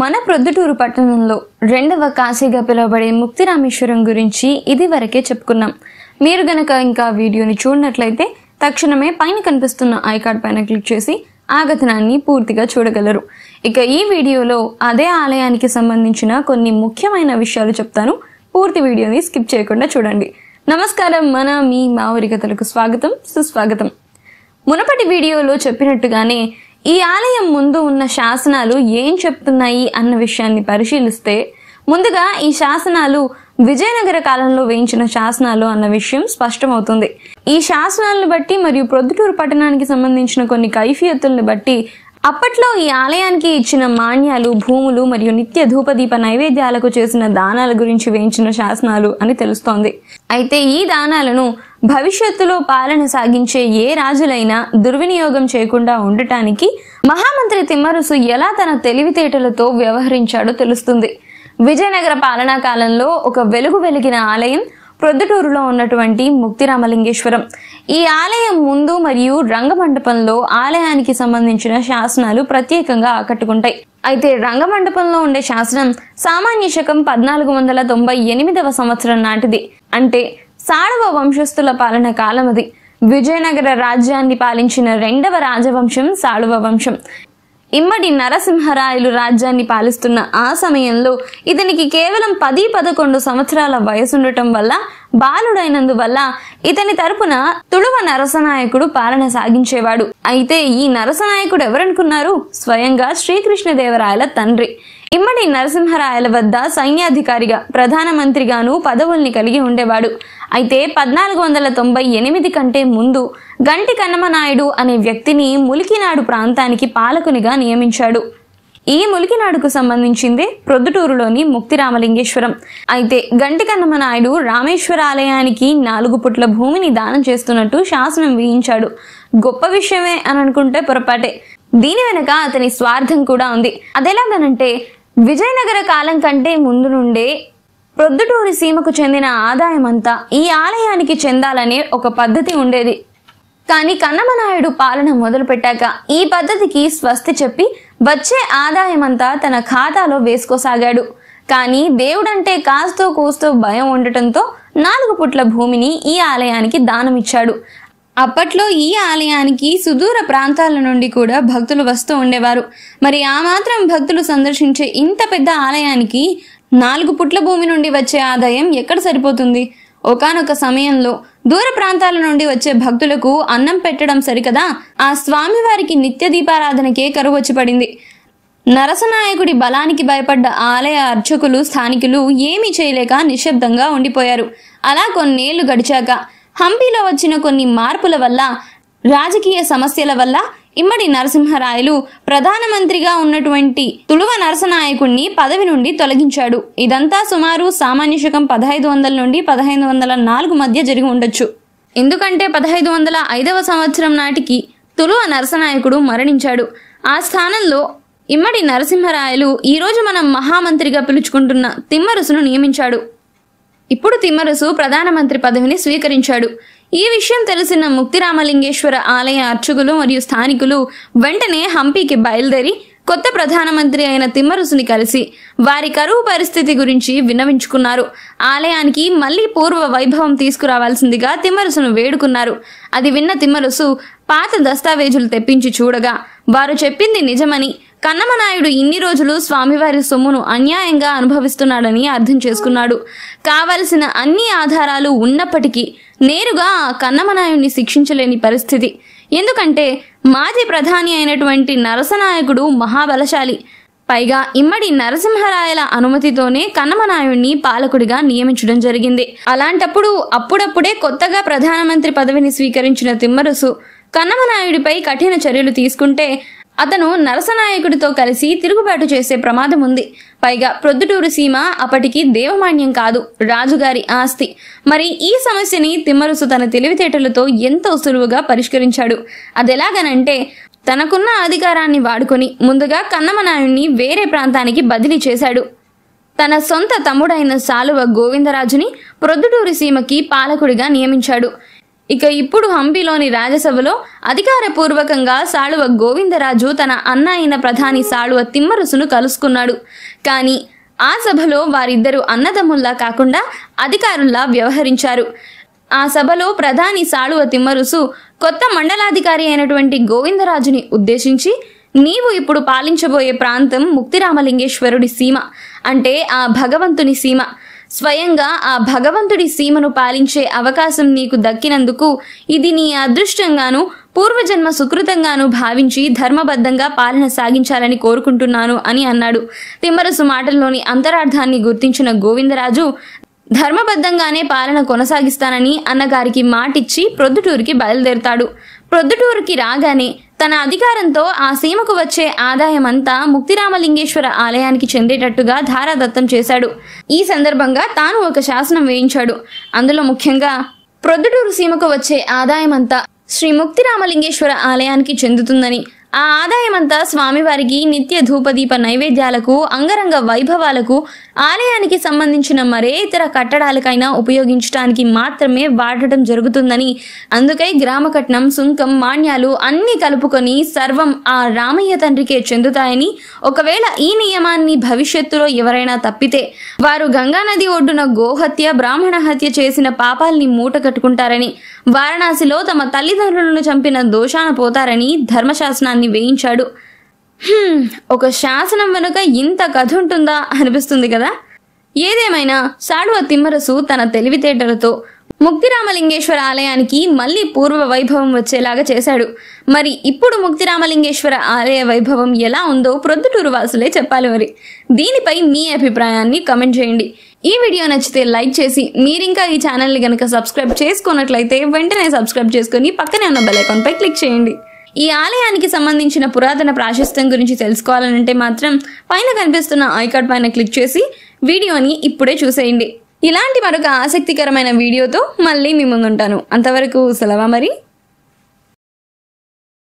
మన ప్రొద్దుటూరు పట్టణంలో రెండవ కాశీగా పిలువబడే ముక్తిరామేశ్వరం గురించి ఇది వరకే చెప్పుకున్నాం. మీరు గనక ఇంకా వీడియోని చూడనట్లయితే తక్షణమే పైన కనిపిస్తున్న ఐకార్డ్ పైన క్లిక్ చేసి ఆ కథనాన్ని పూర్తిగా చూడగలరు. ఇక ఈ వీడియోలో అదే ఆలయానికి సంబంధించిన కొన్ని ముఖ్యమైన విషయాలు చెప్తాను. పూర్తి వీడియోని స్కిప్ చేయకుండా చూడండి. నమస్కారం మన మీ మావరి కథలకు స్వాగతం సుస్వాగతం. మునపటి వీడియోలో చెప్పినట్టుగానే ఈ ఆలయం ముందు ఉన్న శాసనాలు ఏం చెప్తున్నాయి అన్న విషయాన్ని పరిశీలిస్తే ముందుగా ఈ శాసనాలు విజయనగర కాలంలో వేయించిన శాసనాలు అన్న విషయం స్పష్టమవుతుంది. ఈ శాసనాలను బట్టి మరియు ప్రొద్దుటూరు పట్టణానికి సంబంధించిన కొన్ని కైఫియత్తుల్ని బట్టి అప్పట్లో ఈ ఆలయానికి ఇచ్చిన మాన్యాలు భూములు మరియు నిత్య ధూపదీప నైవేద్యాలకు చేసిన దానాల గురించి వేయించిన శాసనాలు అని తెలుస్తోంది. అయితే ఈ దానాలను భవిష్యత్తులో పాలన సాగించే ఏ రాజులైనా దుర్వినియోగం చేయకుండా ఉండటానికి మహామంత్రి తిమ్మరుసు ఎలా తన తెలివితేటలతో వ్యవహరించాడో తెలుస్తుంది. విజయనగర పాలనా కాలంలో ఒక వెలుగు వెలిగిన ఆలయం ప్రొద్దుటూరులో ఉన్నటువంటి ముక్తిరామలింగేశ్వరం. ఈ ఆలయం ముందు మరియు రంగమండపంలో ఆలయానికి సంబంధించిన శాసనాలు ప్రత్యేకంగా ఆకట్టుకుంటాయి. అయితే రంగమండపంలో ఉండే శాసనం సామాన్య శకం పద్నాలుగు వందల తొంభై ఎనిమిదవ సంవత్సరం నాటిది. అంటే సాళవ వంశస్థుల పాలన కాలం అది విజయనగర రాజ్యాన్ని పాలించిన రెండవ రాజవంశం సాళవ వంశం. ఇమ్మడి నరసింహరాయలు రాజ్యాన్ని పాలిస్తున్న ఆ సమయంలో ఇతనికి కేవలం పది పదకొండు సంవత్సరాల వయసుండటం వల్ల బాలుడైనందువల్ల ఇతని తరపున తుళువ నరసనాయకుడు పాలన సాగించేవాడు. అయితే ఈ నరసనాయకుడు ఎవరనుకున్నారు? స్వయంగా శ్రీకృష్ణదేవరాయల తండ్రి. ఇమ్మడి నరసింహరాయల వద్ద సైన్యాధికారిగా ప్రధానమంత్రిగాను పదవుల్ని కలిగి ఉండేవాడు. అయితే పద్నాలుగు వందల తొంభై ఎనిమిది కంటే ముందు గంటి కన్నమనాయుడు అనే వ్యక్తిని ములికినాడు ప్రాంతానికి పాలకునిగా నియమించాడు. ఈ ములికినాడుకు సంబంధించిందే ప్రొద్దుటూరులోని ముక్తిరామలింగేశ్వరం. అయితే గంటి కన్నమనాయుడు రామేశ్వర ఆలయానికి నాలుగు పుట్ల భూమిని దానం చేస్తున్నట్టు శాసనం వేయించాడు గొప్ప విషయమే అని అనుకుంటే పొరపాటే. దీని వెనక అతని స్వార్థం కూడా ఉంది. అదెలాగనంటే విజయనగర కాలం కంటే ముందు నుండే ప్రొద్దుటూరి సీమకు చెందిన ఆదాయమంతా ఈ ఆలయానికి చెందాలనే ఒక పద్ధతి ఉండేది. కానీ కన్నమనాయుడు పాలన మొదలుపెట్టాక ఈ పద్ధతికి స్వస్తి చెప్పి వచ్చే ఆదాయమంతా తన ఖాతాలో వేసుకోసాగాడు. కానీ దేవుడంటే కాస్తో కూస్తో భయం ఉండటంతో నాలుగు పుట్ల భూమిని ఈ ఆలయానికి దానమిచ్చాడు. అప్పట్లో ఈ ఆలయానికి సుదూర ప్రాంతాల నుండి కూడా భక్తులు వస్తూ ఉండేవారు. మరి ఆ మాత్రం భక్తులు సందర్శించే ఇంత పెద్ద ఆలయానికి నాలుగు పుట్ల భూమి నుండి వచ్చే ఆదాయం ఎక్కడ సరిపోతుంది? ఒకానొక సమయంలో దూర ప్రాంతాల నుండి వచ్చే భక్తులకు అన్నం పెట్టడం సరికదా? ఆ స్వామివారికి నిత్య దీపారాధనకే కరువు వచ్చి పడింది. నరసనాయకుడి బలానికి భయపడ్డ ఆలయ అర్చకులు స్థానికులు ఏమీ చేయలేక నిశ్శబ్దంగా ఉండిపోయారు. అలా కొన్నేళ్ళు గడిచాక హంపీలో వచ్చిన కొన్ని మార్పుల వల్ల రాజకీయ సమస్యల వల్ల ఇమ్మడి నరసింహరాయలు ప్రధానమంత్రిగా ఉన్నటువంటి తులువ నరసనాయకుణ్ణి పదవి నుండి తొలగించాడు. ఇదంతా సుమారు సామాన్య శకం పదహైదు వందల నుండి పదహైదు వందల నాలుగు మధ్య జరిగి ఉండొచ్చు. ఎందుకంటే పదహైదు వందల ఐదవ సంవత్సరం నాటికి తులువ నరసనాయకుడు మరణించాడు. ఆ స్థానంలో ఇమ్మడి నరసింహరాయలు ఈరోజు మనం మహామంత్రిగా పిలుచుకుంటున్న తిమ్మరుసును నియమించాడు. ఇప్పుడు తిమ్మరుసు ప్రధానమంత్రి పదవిని స్వీకరించాడు. ఈ విషయం తెలిసిన ముక్తిరామలింగేశ్వర ఆలయ అర్చకులు మరియు స్థానికులు వెంటనే హంపీకి బయలుదేరి కొత్త ప్రధానమంత్రి అయిన తిమ్మరుసుని కలిసి వారి కరువు పరిస్థితి గురించి విన్నవించుకున్నారు. ఆలయానికి మళ్ళీ పూర్వ వైభవం తీసుకురావాల్సిందిగా తిమ్మరుసును వేడుకున్నారు. అది విన్న తిమ్మరుసు పాత దస్తావేజులు తెప్పించి చూడగా వారు చెప్పింది నిజమని కన్నమనాయుడు ఇన్ని రోజులు స్వామివారి సొమ్మును అన్యాయంగా అనుభవిస్తున్నాడని అర్థం చేసుకున్నాడు. కావలసిన అన్ని ఆధారాలు ఉన్నప్పటికీ నేరుగా ఆ కన్నమనాయుడిని శిక్షించలేని పరిస్థితి. ఎందుకంటే మాజీ ప్రధాని అయినటువంటి నరసనాయకుడు మహాబలశాలి. పైగా ఇమ్మడి నరసింహరాయల అనుమతితోనే కన్నమనాయుణ్ణి పాలకుడిగా నియమించడం జరిగింది. అలాంటప్పుడు అప్పుడప్పుడే కొత్తగా ప్రధానమంత్రి పదవిని స్వీకరించిన తిమ్మరుసు కన్నమనాయుడిపై కఠిన చర్యలు తీసుకుంటే అతను నరసనాయకుడితో కలిసి తిరుగుబాటు చేసే ప్రమాదం ఉంది. పైగా ప్రొద్దుటూరు సీమ అప్పటికి దేవమాన్యం కాదు రాజుగారి ఆస్తి. మరి ఈ సమస్యని తిమ్మరుసు తన తెలివితేటలతో ఎంతో సులువుగా పరిష్కరించాడు. అదెలాగనంటే తనకున్న అధికారాన్ని వాడుకొని ముందుగా కన్నమనాయుణ్ణి వేరే ప్రాంతానికి బదిలీ చేశాడు. తన సొంత తమ్ముడైన సాలువ గోవిందరాజుని ప్రొద్దుటూరి సీమకి పాలకుడిగా నియమించాడు. ఇక ఇప్పుడు హంపీలోని రాజసభలో అధికారపూర్వకంగా సాళువ గోవిందరాజు తన అన్న అయిన ప్రధాని సాళువ తిమ్మరుసును కలుసుకున్నాడు. కానీ ఆ సభలో వారిద్దరూ అన్నదమ్ముల్లా కాకుండా అధికారుల్లా వ్యవహరించారు. ఆ సభలో ప్రధాని సాళువ తిమ్మరుసు కొత్త మండలాధికారి అయినటువంటి గోవిందరాజుని ఉద్దేశించి నీవు ఇప్పుడు పాలించబోయే ప్రాంతం ముక్తిరామలింగేశ్వరుడి సీమ. అంటే ఆ భగవంతుని సీమ. స్వయంగా ఆ భగవంతుడి సీమను పాలించే అవకాశం నీకు దక్కినందుకు ఇది నీ అదృష్టంగాను పూర్వజన్మ సుకృతంగాను భావించి ధర్మబద్ధంగా పాలన సాగించాలని కోరుకుంటున్నాను అని అన్నాడు. తిమ్మరసు మాటల్లోని అంతరార్థాన్ని గుర్తించిన గోవిందరాజు ధర్మబద్ధంగానే పాలన కొనసాగిస్తానని అన్నగారికి మాటిచ్చి ప్రొద్దుటూరికి బయలుదేరతాడు. ప్రొద్దుటూరుకి రాగానే తన అధికారంతో ఆ సీమకు వచ్చే ఆదాయం అంతా ముక్తిరామలింగేశ్వర ఆలయానికి చెందేటట్టుగా ధారాదత్తం చేశాడు. ఈ సందర్భంగా తాను ఒక శాసనం వేయించాడు. అందులో ముఖ్యంగా ప్రొద్దుటూరు సీమకు వచ్చే ఆదాయమంతా శ్రీ ముక్తిరామలింగేశ్వర ఆలయానికి చెందుతుందని ఆ ఆదాయమంతా స్వామివారికి నిత్య ధూపదీప నైవేద్యాలకు అంగరంగ వైభవాలకు ఆలయానికి సంబంధించిన మరే ఇతర కట్టడాలకైనా ఉపయోగించడానికి మాత్రమే వాడటం జరుగుతుందని అందుకై గ్రామకట్నం సుంకం మాన్యాలు అన్ని కలుపుకొని సర్వం ఆ రామయ్య తండ్రికే చెందుతాయని ఒకవేళ ఈ నియమాన్ని భవిష్యత్తులో ఎవరైనా తప్పితే వారు గంగానది ఒడ్డున గోహత్య బ్రాహ్మణ హత్య చేసిన పాపాల్ని మూట కట్టుకుంటారని వారణాసిలో తమ తల్లిదండ్రులను చంపిన దోషాన పోతారని ధర్మశాసనాన్ని వేయించాడు. ఒక శాసనం వెనుక ఇంత కథ ఉంటుందా అనిపిస్తుంది కదా? ఏదేమైనా సాడువ తిమ్మరసు తన తెలివితేటలతో ముక్తిరామలింగేశ్వర ఆలయానికి మళ్ళీ పూర్వ వైభవం వచ్చేలాగా చేశాడు. మరి ఇప్పుడు ముక్తిరామలింగేశ్వర ఆలయ వైభవం ఎలా ఉందో ప్రొద్దుటూరు వాసులే చెప్పాలి మరి. దీనిపై మీ అభిప్రాయాన్ని కమెంట్ చేయండి. ఈ వీడియో నచ్చితే లైక్ చేసి మీరింకా ఈ ఛానల్ని కనుక సబ్స్క్రైబ్ చేసుకున్నట్లయితే వెంటనే సబ్స్క్రైబ్ చేసుకుని పక్కనే ఉన్న బెల్ ఐకాన్ పై క్లిక్ చేయండి. ఈ ఆలయానికి సంబంధించిన పురాతన ప్రాశస్త్యం గురించి తెలుసుకోవాలనంటే మాత్రం పైన కనిపిస్తున్న ఐకాడ్ పైన క్లిక్ చేసి వీడియోని ఇప్పుడే చూసేయండి. ఇలాంటి మరొక ఆసక్తికరమైన వీడియోతో మళ్ళీ మీ ముందుంటాను. అంతవరకు సెలవా మరి?